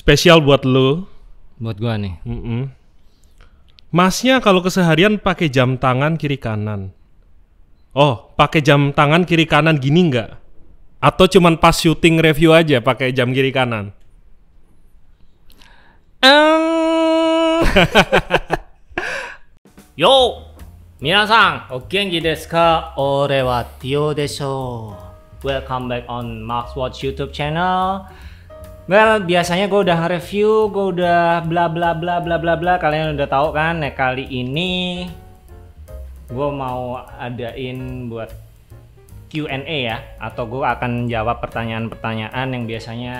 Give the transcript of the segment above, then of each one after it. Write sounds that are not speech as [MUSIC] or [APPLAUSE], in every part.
Spesial buat lo. Buat gua nih. Mm-mm. Masnya kalau keseharian pakai jam tangan kiri kanan. Oh, pakai jam tangan kiri kanan gini nggak? Atau cuman pas syuting review aja pakai jam kiri kanan? Um... [LAUGHS] Yo, 皆さん、お元気ですか俺はティオでしょう。Welcome back on Max Watch YouTube channel. Well, biasanya gue udah nge-review, gue udah bla bla bla bla bla bla. Kalian udah tahu kan? Nah, kali ini gue mau adain buat Q&A ya atau gue akan jawab pertanyaan-pertanyaan yang biasanya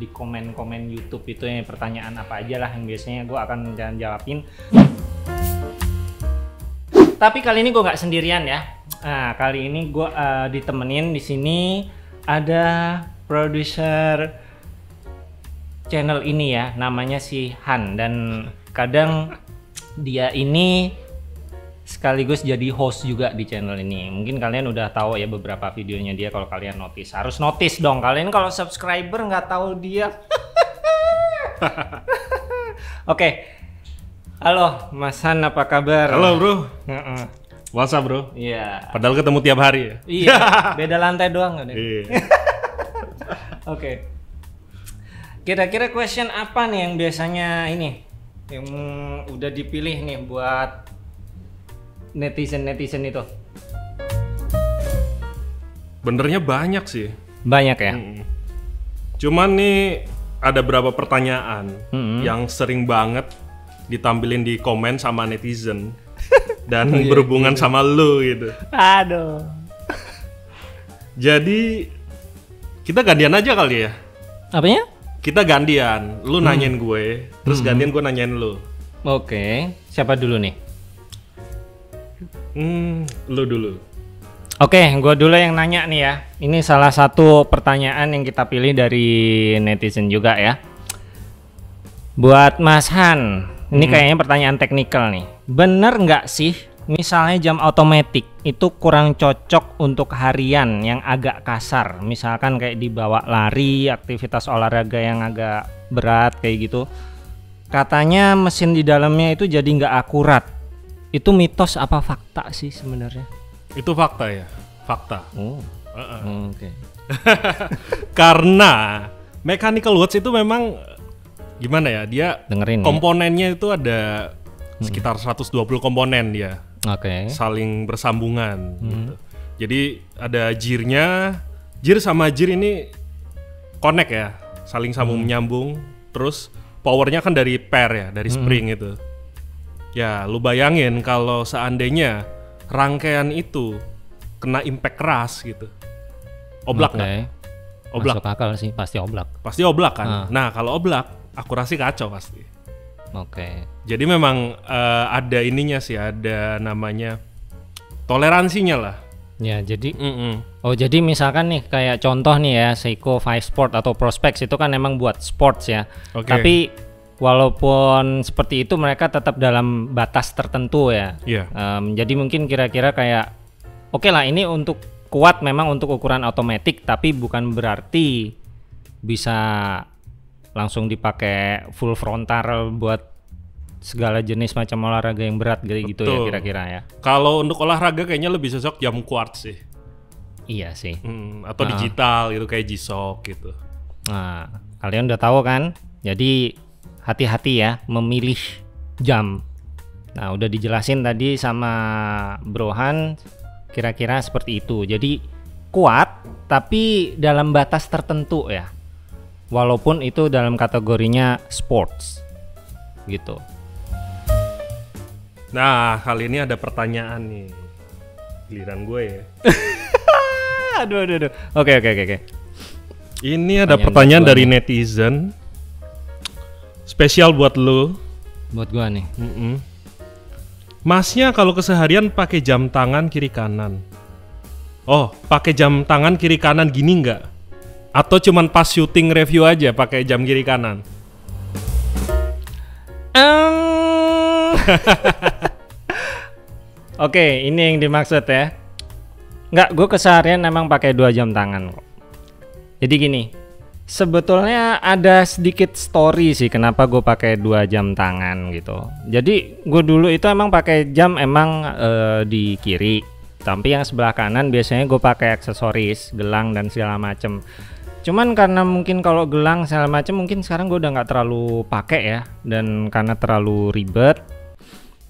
di komen-komen YouTube itu yang pertanyaan apa aja lah yang biasanya gue akan jangan jawabin. Tapi kali ini gue nggak sendirian ya. Nah kali ini gue uh, ditemenin di sini ada produser channel ini ya, namanya si Han dan kadang dia ini sekaligus jadi host juga di channel ini. Mungkin kalian udah tahu ya beberapa videonya dia kalau kalian notice. Harus notice dong. Kalian kalau subscriber nggak tahu dia. [LAUGHS] Oke. Halo, Mas Han apa kabar? Halo bro, up bro? Iya. Padahal ketemu tiap hari ya. Iya, [LAUGHS] beda lantai doang kan ya? Iya. [LAUGHS] Oke. Kira-kira question apa nih yang biasanya ini yang udah dipilih nih buat netizen-netizen itu? Benernya banyak sih. Banyak ya? Mm. Cuman nih ada berapa pertanyaan Mm-mm. yang sering banget ditampilin di komen sama netizen [LAUGHS] dan Oh, iya, berhubungan sama lu gitu. Aduh. Jadi kita gantian aja kali ya. Apanya? Kita gantian, lu Hmm. nanyain gue, terus gantian gue nanyain lu. Oke, siapa dulu nih? Hmm, lu dulu. Oke, gua dulu yang nanya nih ya. Ini salah satu pertanyaan yang kita pilih dari netizen juga ya. Buat Mas Han, ini kayaknya pertanyaan teknikal nih. Bener nggak sih, misalnya jam otomatis itu kurang cocok untuk harian yang agak kasar, misalkan kayak dibawa lari, aktivitas olahraga yang agak berat kayak gitu. Katanya mesin di dalamnya itu jadi nggak akurat. Itu mitos apa fakta sih sebenarnya? Itu fakta ya, fakta. Oh, Heeh. oke. [LAUGHS] Karena mechanical watch itu memang gimana ya? Dia Dengerin nih. komponennya itu ada sekitar 120 komponen dia, Oke. saling bersambungan gitu. Jadi ada jirnya, jir sama jir ini connect ya, saling sambung menyambung. Terus powernya kan dari pair ya, dari spring itu. Ya, lu bayangin kalau seandainya rangkaian itu kena impact keras gitu. Oblak nggak? Oke. Oblak. Masuk akal sih, pasti oblak. Pasti oblak kan. Ah. Nah, kalau oblak, akurasi kacau pasti. Oke. Jadi memang eh, ada ininya sih, ada namanya toleransinya lah. Ya, jadi Mm-mm. Oh, jadi misalkan nih kayak contoh nih ya, Seiko 5 Sport atau Prospex itu kan emang buat sports ya. Oke. Tapi walaupun seperti itu mereka tetap dalam batas tertentu ya. Iya. Em, jadi mungkin kira-kira kayak oke lah ini untuk kuat memang untuk ukuran otomatis tapi bukan berarti bisa langsung dipakai full frontal buat segala jenis macam olahraga yang berat gitu ya Betul. kira-kira ya. Kalau untuk olahraga kayaknya lebih cocok jam quartz sih. Iya sih. Hmm, atau Ah. digital gitu kayak G-Shock gitu. Nah, kalian udah tahu kan? Jadi hati-hati ya memilih jam. Nah, udah dijelasin tadi sama Brohan kira-kira seperti itu. Jadi kuat tapi dalam batas tertentu ya. Walaupun itu dalam kategorinya sports. Gitu. Nah, kali ini ada pertanyaan nih. Giliran gue ya. [LAUGHS] aduh aduh aduh. Oke oke oke oke. Ini ada Pertanyaan pertanyaan dari netizen. Spesial buat lo. Buat gua nih. Mm-mm. Masnya kalau keseharian pakai jam tangan kiri kanan. Oh, pakai jam tangan kiri kanan gini nggak? Atau cuman pas syuting review aja pakai jam kiri kanan? Em. [LAUGHS] Oke, ini yang dimaksud ya. Nggak, gue keseharian emang pakai dua jam tangan kok. Jadi gini, sebetulnya ada sedikit story sih kenapa gue pakai dua jam tangan gitu. Jadi gue dulu itu emang pakai jam emang eh, di kiri, tapi yang sebelah kanan biasanya gue pakai aksesoris, gelang dan segala macem. Cuman karena mungkin kalau gelang segala macem mungkin sekarang gue udah nggak terlalu pakai ya, dan karena terlalu ribet.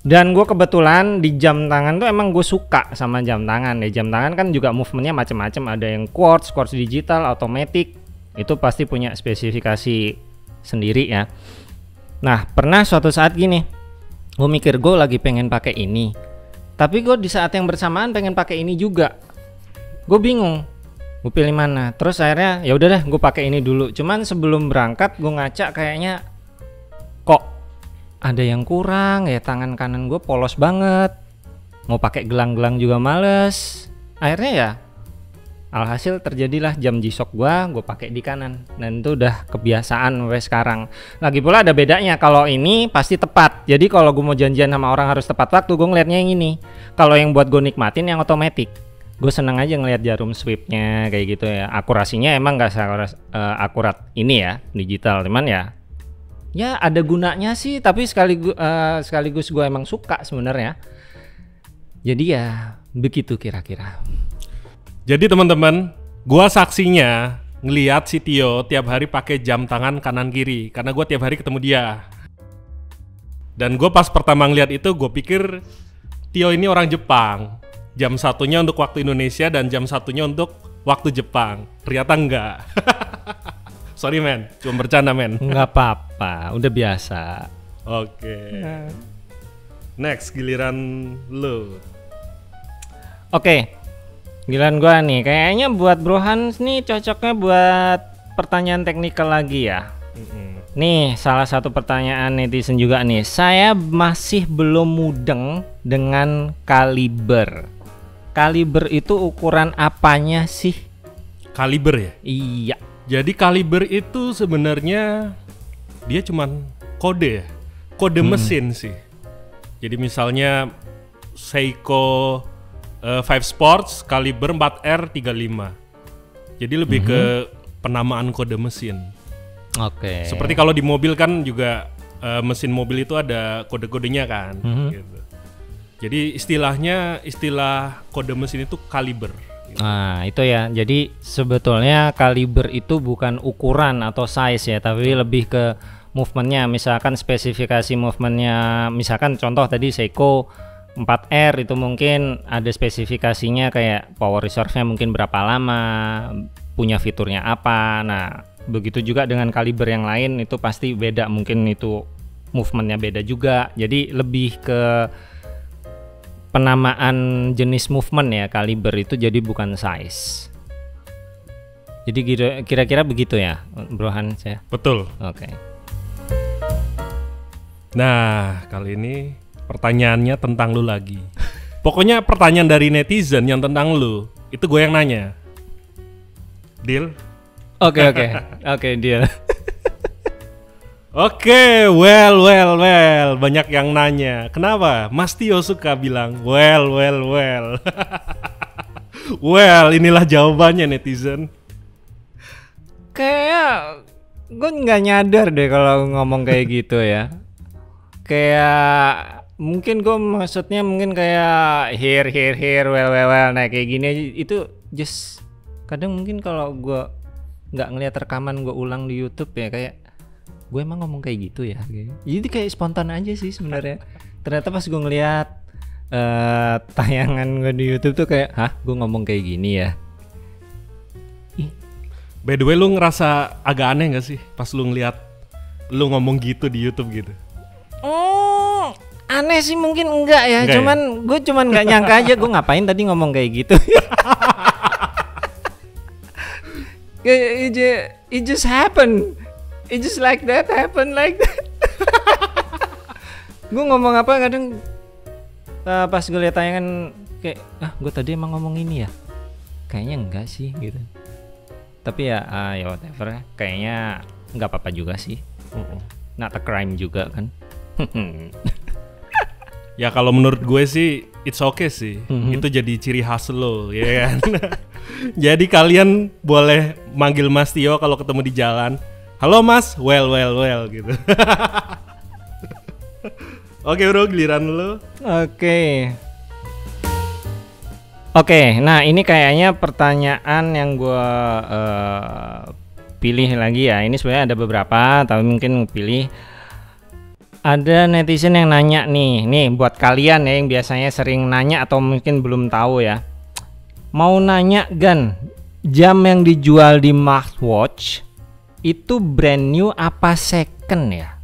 Dan gue kebetulan di jam tangan tuh emang gue suka sama jam tangan ya. Jam tangan kan juga movementnya macem-macem. Ada yang quartz, quartz digital, automatic, itu pasti punya spesifikasi sendiri ya. Nah, pernah suatu saat gini, gue mikir gue lagi pengen pakai ini, tapi gue di saat yang bersamaan pengen pakai ini juga. Gue bingung, gue pilih mana. Terus akhirnya ya udah deh, gue pakai ini dulu. Cuman sebelum berangkat gue ngaca kayaknya kok ada yang kurang ya tangan kanan gue polos banget. Mau pakai gelang-gelang juga males. Akhirnya ya Alhasil terjadilah jam G-Shock gua, gue pakai di kanan dan itu udah kebiasaan sampai sekarang. Lagi pula ada bedanya kalau ini pasti tepat. Jadi kalau gue mau janjian sama orang harus tepat waktu, gue ngeliatnya yang ini. Kalau yang buat gue nikmatin yang otomatis. Gue seneng aja ngeliat jarum sweepnya kayak gitu ya. Akurasinya emang gak akurat, uh, akurat ini ya digital, cuman ya ya ada gunanya sih. Tapi sekaligus uh, sekaligus gue emang suka sebenarnya. Jadi ya begitu kira-kira. Jadi teman-teman, gua saksinya ngeliat si Tio tiap hari pakai jam tangan kanan kiri karena gua tiap hari ketemu dia. Dan gue pas pertama ngeliat itu gue pikir Tio ini orang Jepang. Jam satunya untuk waktu Indonesia dan jam satunya untuk waktu Jepang. Ternyata enggak. [LAUGHS] Sorry men, cuma bercanda men. Enggak apa-apa, udah biasa. Oke. Okay. Next giliran lo. Oke, okay. Giliran gua nih, kayaknya buat Bro Hans nih cocoknya buat pertanyaan teknikal lagi ya. Mm-hmm. Nih, salah satu pertanyaan netizen juga nih. Saya masih belum mudeng dengan kaliber. Kaliber itu ukuran apanya sih? Kaliber ya? Iya. Jadi kaliber itu sebenarnya dia cuman kode ya. Kode hmm. mesin sih. Jadi misalnya Seiko uh, Five Sports kaliber 4R35. Jadi lebih mm -hmm. ke penamaan kode mesin. Oke. Okay. Seperti kalau di mobil kan juga uh, mesin mobil itu ada kode-kodenya kan. Mm -hmm. gitu. Jadi istilahnya istilah kode mesin itu kaliber. Gitu. Nah itu ya. Jadi sebetulnya kaliber itu bukan ukuran atau size ya, tapi lebih ke movementnya. Misalkan spesifikasi movementnya, misalkan contoh tadi Seiko 4R itu mungkin ada spesifikasinya kayak power reserve-nya mungkin berapa lama, punya fiturnya apa. Nah, begitu juga dengan kaliber yang lain itu pasti beda, mungkin itu movementnya beda juga. Jadi lebih ke penamaan jenis movement ya kaliber itu jadi bukan size. Jadi kira-kira begitu ya, Bro Hans ya. Betul. Oke. Okay. Nah, kali ini pertanyaannya tentang lu lagi. Pokoknya pertanyaan dari netizen yang tentang lu, itu gue yang nanya. Deal? Oke oke. [LAUGHS] Oke, deal. Oke, okay, well, well, well. Banyak yang nanya. Kenapa? Mas Tio suka bilang, well, well, well. [LAUGHS] well, inilah jawabannya netizen. Kayak gue nggak nyadar deh kalau ngomong kayak gitu ya. Kayak mungkin gue maksudnya mungkin kayak here here here well well well nah kayak gini itu just kadang mungkin kalau gue nggak ngelihat rekaman gue ulang di YouTube ya kayak gue emang ngomong kayak gitu ya jadi kayak spontan aja sih sebenarnya. Ternyata pas gue ngeliat uh, tayangan gue di YouTube tuh kayak hah gue ngomong kayak gini ya? By the way lu ngerasa agak aneh gak sih pas lu ngeliat lu ngomong gitu di YouTube gitu? Oh, aneh sih mungkin enggak ya. Enggak cuman ya? gue cuman nggak nyangka aja gue ngapain tadi ngomong kayak gitu. [LAUGHS] It, just, it just happen it just like that happen like that [LAUGHS] gue ngomong apa kadang uh, pas gue lihat tayangan kayak ah gue tadi emang ngomong ini ya kayaknya enggak sih gitu tapi ya uh, ya whatever kayaknya nggak apa-apa juga sih uh -uh. not a crime juga kan [LAUGHS] Ya kalau menurut gue sih it's okay sih. Itu jadi ciri khas lo, ya kan. [LAUGHS] jadi kalian boleh manggil Mas Tio kalau ketemu di jalan. Halo Mas, well well well gitu. [LAUGHS] Oke bro, giliran lo. Oke. Oke, nah ini kayaknya pertanyaan yang gue pilih lagi ya. Ini sebenarnya ada beberapa, tapi mungkin pilih. Ada netizen yang nanya nih, nih buat kalian ya yang biasanya sering nanya atau mungkin belum tahu ya. Mau nanya Gan, jam yang dijual di Smartwatch itu brand new apa second ya?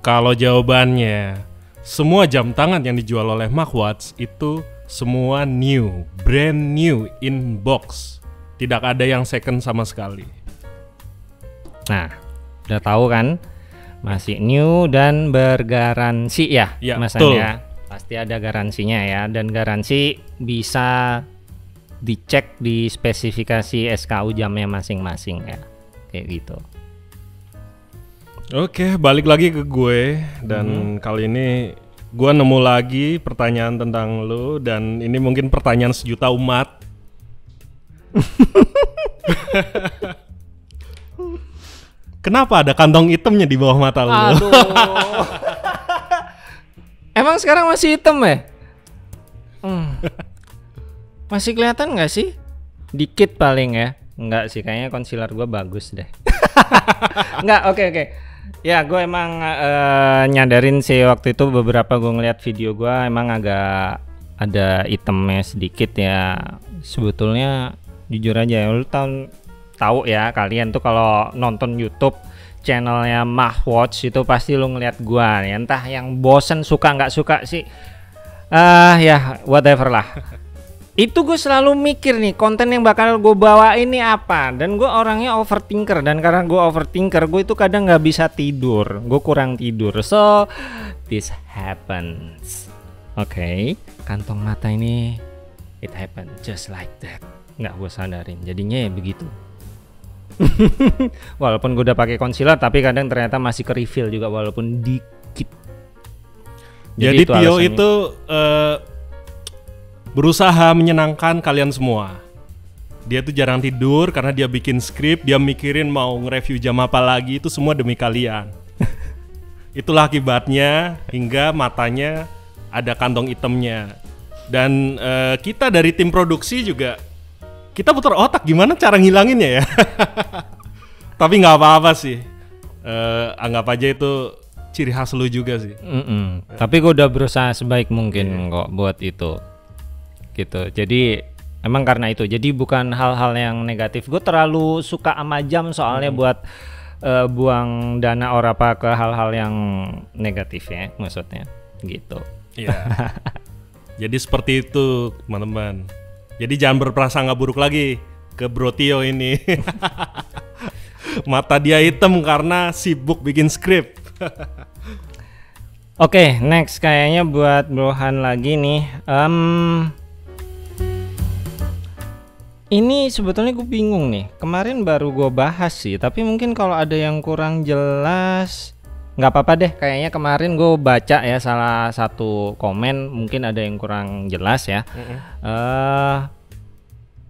Kalau jawabannya, semua jam tangan yang dijual oleh Smartwatch itu semua new, brand new in box. Tidak ada yang second sama sekali. Nah, udah tahu kan? Masih new dan bergaransi ya, Ya, Mas betul. Anda? Pasti ada garansinya ya, dan garansi bisa dicek di spesifikasi SKU jamnya masing-masing ya, kayak gitu. Oke, balik lagi ke gue dan kali ini gue nemu lagi pertanyaan tentang lo dan ini mungkin pertanyaan sejuta umat. [LAUGHS] Kenapa ada kantong hitamnya di bawah mata lo? Aduh. [LAUGHS] Emang sekarang masih hitam ya? Hmm. Masih kelihatan nggak sih? Dikit paling ya. Enggak sih, kayaknya concealer gua bagus deh. [LAUGHS] Enggak, oke oke. Ya, gue emang eh, nyadarin sih waktu itu beberapa gue ngeliat video gua emang agak ada itemnya sedikit ya. Sebetulnya jujur aja ya, lu tahu tahu ya kalian tuh kalau nonton YouTube channelnya Mahwatch itu pasti lu ngeliat gua nih entah yang bosen suka nggak suka sih ah ya whatever lah itu gue selalu mikir nih konten yang bakal gue bawa ini apa. Dan gue orangnya overthinker. Dan karena gue overthinker gue itu kadang nggak bisa tidur. Gue kurang tidur. So this happens. Oke kantong mata ini it happen just like that. Nggak gue sadarin jadinya ya begitu. [LAUGHS] Walaupun gue udah pakai concealer tapi kadang ternyata masih ke refill juga walaupun dikit. Jadi, Tio alasannya. itu eh, berusaha menyenangkan kalian semua. Dia tuh jarang tidur karena dia bikin skrip, dia mikirin mau nge-review jam apa lagi itu semua demi kalian. [LAUGHS] Itulah akibatnya hingga matanya ada kantong hitamnya. Dan eh, kita dari tim produksi juga kita putar otak gimana cara ngilanginnya ya. [LAUGHS] Tapi nggak apa-apa sih. Eh, anggap aja itu ciri khas lu juga sih. Mm-mm. Tapi gue udah berusaha sebaik mungkin kok buat itu. Gitu. Jadi emang karena itu. Jadi bukan hal-hal yang negatif. Gue terlalu suka sama jam soalnya buat eh, buang dana or apa ke hal-hal yang negatif ya maksudnya. Gitu. Iya. [LAUGHS] Jadi seperti itu, teman-teman. Jadi jangan berprasangka buruk lagi ke Bro Tio ini. [LAUGHS] Mata dia hitam karena sibuk bikin skrip. Oke, next kayaknya buat Brohan lagi nih. Em, ini sebetulnya gue bingung nih. Kemarin baru gue bahas sih, tapi mungkin kalau ada yang kurang jelas, nggak apa-apa deh. Kayaknya kemarin gue baca ya salah satu komen, mungkin ada yang kurang jelas ya. eh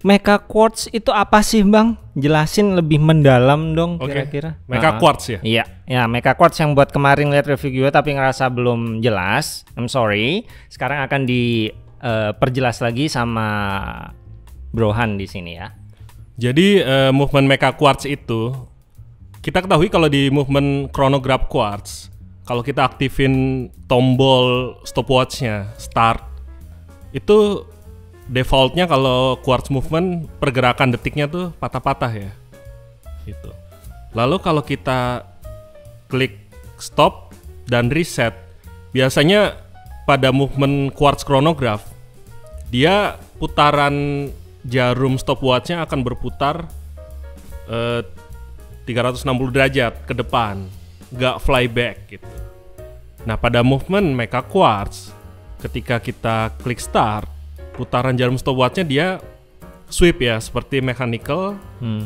Mecha Quartz itu apa sih bang? Jelasin lebih mendalam dong kira-kira. Mecha Ah. Quartz ya. Iya, ya Mecha Quartz yang buat kemarin lihat review gue tapi ngerasa belum jelas. I'm sorry. Sekarang akan diperjelas lagi sama Brohan di sini ya. Jadi eh, movement Mecha Quartz itu kita ketahui kalau di movement chronograph quartz kalau kita aktifin tombol stopwatchnya start itu defaultnya kalau quartz movement pergerakan detiknya tuh patah-patah ya gitu lalu kalau kita klik stop dan reset biasanya pada movement quartz chronograph dia putaran jarum stopwatchnya akan berputar eh, 360 derajat ke depan, nggak flyback gitu. Nah pada movement Mecha Quartz, ketika kita klik start, putaran jarum stopwatchnya dia sweep ya seperti mechanical,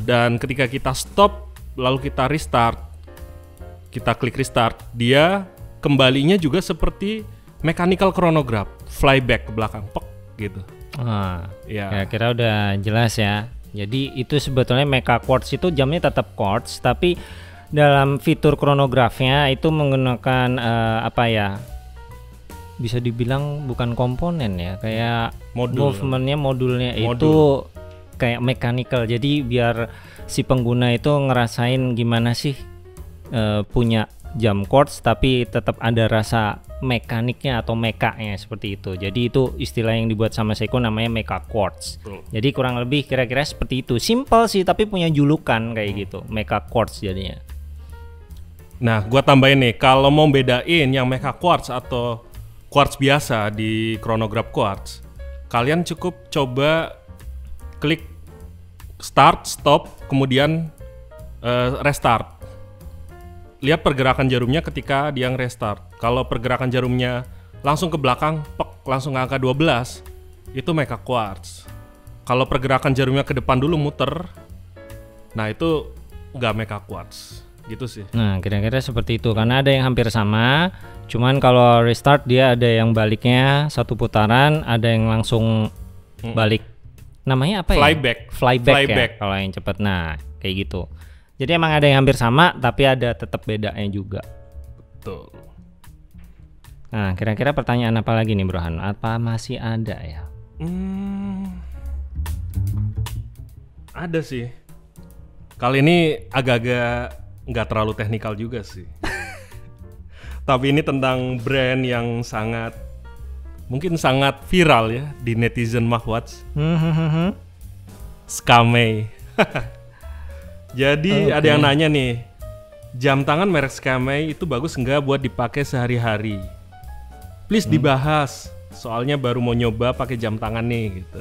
dan ketika kita stop lalu kita restart, kita klik restart, dia kembalinya juga seperti mechanical chronograph, flyback ke belakang, pek gitu. Ah, Ya. ya kira udah jelas ya. Jadi itu sebetulnya mecha quartz itu jamnya tetap quartz tapi dalam fitur kronografnya itu menggunakan eh, apa ya? Bisa dibilang bukan komponen ya, kayak Modul. movementnya modulnya itu Modul. kayak mechanical. Jadi biar si pengguna itu ngerasain gimana sih eh, punya jam quartz tapi tetap ada rasa mekaniknya atau mekanya seperti itu. Jadi itu istilah yang dibuat sama Seiko namanya mecha quartz. Betul. Jadi kurang lebih kira-kira seperti itu. Simple sih tapi punya julukan kayak gitu. Mecha quartz jadinya. Nah, gua tambahin nih, kalau mau bedain yang mecha quartz atau quartz biasa di chronograph quartz, kalian cukup coba klik start, stop, kemudian eh, restart. Lihat pergerakan jarumnya ketika dia restart. Kalau pergerakan jarumnya langsung ke belakang, pek, langsung ke angka 12, itu mecha quartz. Kalau pergerakan jarumnya ke depan dulu muter, nah itu nggak mecha quartz. Gitu sih. Nah, kira-kira seperti itu karena ada yang hampir sama. Cuman kalau restart dia ada yang baliknya satu putaran, ada yang langsung balik. Namanya apa ya? Flyback. Flyback, Flyback. ya kalau yang cepat. Nah, kayak gitu. Jadi emang ada yang hampir sama tapi ada tetap bedanya juga. Betul. Nah, kira-kira pertanyaan apa lagi nih, Brohan? Apa masih ada ya? Hmm, ada sih. Kali ini agak-agak nggak terlalu teknikal juga sih. [LAUGHS] Tapi ini tentang brand yang sangat mungkin sangat viral ya di netizen Mahwatch, Hmm, hmm, hmm, hmm. Skame. [LAUGHS] Jadi Oke. ada yang nanya nih, jam tangan merek Skame itu bagus nggak buat dipakai sehari-hari? Please dibahas, soalnya baru mau nyoba pakai jam tangan nih gitu.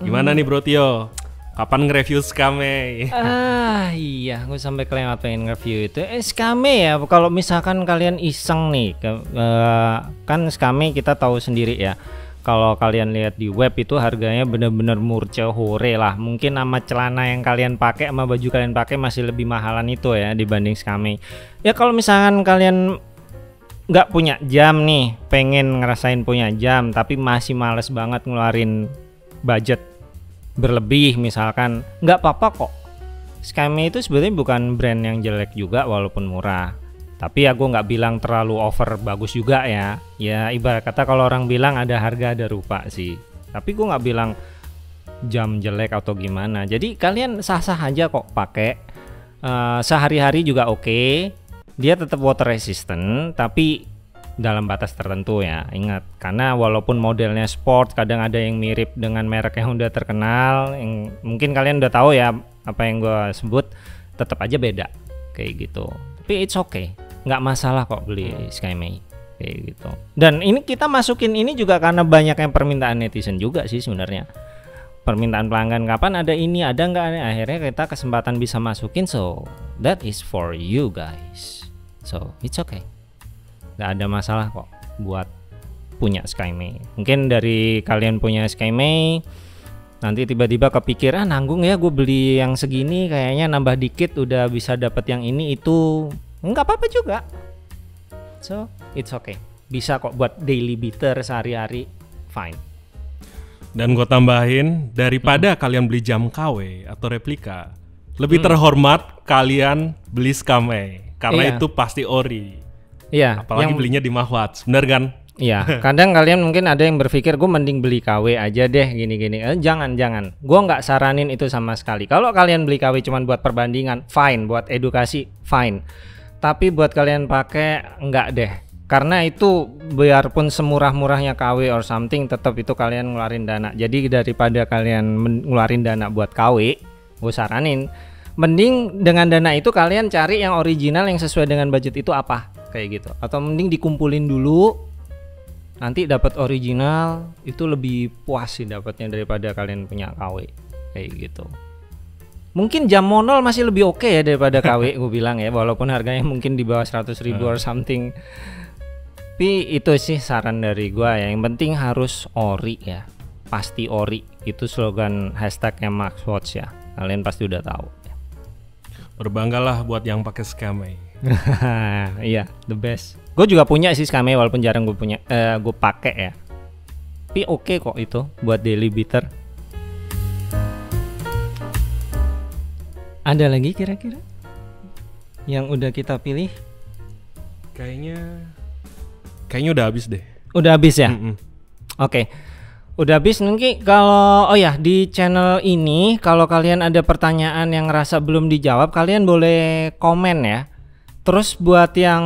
Gimana nih Bro Tio? Kapan nge-review Skame? [LAUGHS] Ah iya, gue sampai kelewat pengen review itu. Eh Skame ya, kalau misalkan kalian iseng nih, ke- eh, kan Skame kita tahu sendiri ya. Kalau kalian lihat di web itu harganya bener-bener murce hore lah. Mungkin nama celana yang kalian pakai sama baju kalian pakai masih lebih mahalan itu ya dibanding Skame. Ya kalau misalkan kalian nggak punya jam nih, pengen ngerasain punya jam, tapi masih males banget ngeluarin budget berlebih misalkan, nggak apa-apa kok. Skame itu sebetulnya bukan brand yang jelek juga walaupun murah. Tapi ya gue nggak bilang terlalu over bagus juga ya. Ya ibarat kata kalau orang bilang ada harga ada rupa sih. Tapi gue nggak bilang jam jelek atau gimana. Jadi kalian sah-sah aja kok pakai. Eh, sehari-hari juga oke. Dia tetap water resistant tapi dalam batas tertentu ya. Ingat karena walaupun modelnya sport kadang ada yang mirip dengan merek udah terkenal yang mungkin kalian udah tahu ya apa yang gue sebut tetap aja beda kayak gitu. Tapi it's okay. Nggak masalah kok beli SkyMay kayak gitu. Dan ini kita masukin ini juga karena banyak yang permintaan netizen juga sih sebenarnya. Permintaan pelanggan kapan ada ini ada nggak akhirnya kita kesempatan bisa masukin so that is for you guys. So it's okay nggak ada masalah kok buat punya SkyMay. Mungkin dari kalian punya SkyMay nanti tiba-tiba kepikiran nanggung ya gue beli yang segini kayaknya nambah dikit udah bisa dapat yang ini itu nggak apa-apa juga. So it's okay. Bisa kok buat daily beater sehari-hari fine. Dan gue tambahin, daripada kalian beli jam KW atau replika, lebih terhormat kalian beli Skame. Karena Iya. itu pasti ori. Iya, Apalagi yang belinya di Mahwatch, bener kan? Iya, [LAUGHS] kadang kalian mungkin ada yang berpikir gue mending beli KW aja deh gini-gini. Eh, jangan, jangan. Gue nggak saranin itu sama sekali. Kalau kalian beli KW cuman buat perbandingan, fine. Buat edukasi, fine. Tapi buat kalian pakai, nggak deh. Karena itu biarpun semurah-murahnya KW or something, tetap itu kalian ngeluarin dana. Jadi daripada kalian ngeluarin dana buat KW, gue saranin mending dengan dana itu kalian cari yang original yang sesuai dengan budget itu apa kayak gitu. Atau mending dikumpulin dulu nanti dapat original itu lebih puas sih dapatnya daripada kalian punya KW kayak gitu mungkin jam monol masih lebih oke ya daripada KW gue bilang ya walaupun harganya mungkin di bawah 100 ribu or something tapi itu sih saran dari gua ya yang penting harus ori ya pasti ori itu slogan hashtagnya Max Watch ya kalian pasti udah tahu Berbanggalah buat yang pakai Skame. [LAUGHS] iya, the best. Gue juga punya sih Skame walaupun jarang gue punya, eh, gue pakai ya. Tapi oke okay kok itu buat daily beater. Ada lagi kira-kira yang udah kita pilih? Kayaknya kayaknya udah habis deh. Udah habis ya? Mm-mm. Oke. Udah habis nanti kalau oh ya di channel ini kalau kalian ada pertanyaan yang ngerasa belum dijawab kalian boleh komen ya. Terus buat yang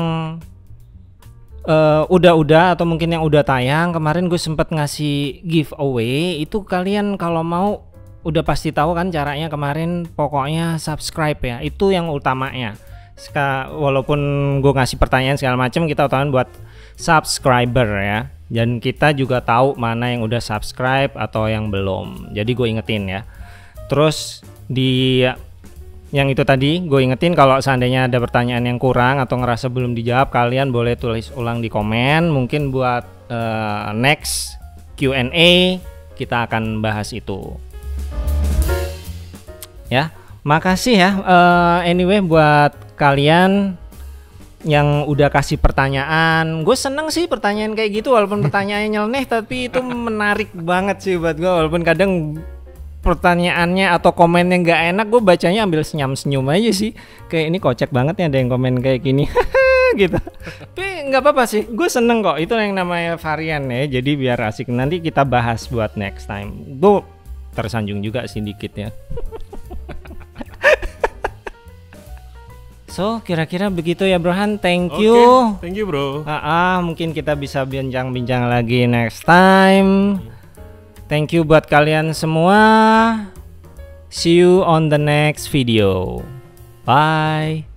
eh, udah-udah atau mungkin yang udah tayang kemarin gue sempet ngasih giveaway itu kalian kalau mau udah pasti tahu kan caranya kemarin pokoknya subscribe ya. Itu yang utamanya. Ska, walaupun gue ngasih pertanyaan segala macam kita utamain buat subscriber ya. Dan kita juga tahu mana yang udah subscribe atau yang belum. Jadi gue ingetin ya. Terus di yang itu tadi gue ingetin kalau seandainya ada pertanyaan yang kurang atau ngerasa belum dijawab kalian boleh tulis ulang di komen. Mungkin buat eh, next Q&A kita akan bahas itu ya makasih ya Eh, anyway buat kalian yang udah kasih pertanyaan. Gue seneng sih pertanyaan kayak gitu walaupun pertanyaannya nyeleneh tapi itu menarik banget sih buat gue walaupun kadang pertanyaannya atau komennya nggak enak gue bacanya ambil senyum senyum aja sih. Kayak ini kocak banget ya ada yang komen kayak gini. [LAUGHS] Gitu. Tapi nggak apa-apa sih gue seneng kok. Itu yang namanya varian ya jadi biar asik. Nanti kita bahas buat next time. Gue tersanjung juga sih dikit ya [LAUGHS] [LAUGHS] So, kira-kira begitu ya, Brohan. Thank you. thank you bro. Ah, ah, mungkin kita bisa bincang-bincang lagi next time. Thank you buat kalian semua. See you on the next video. Bye.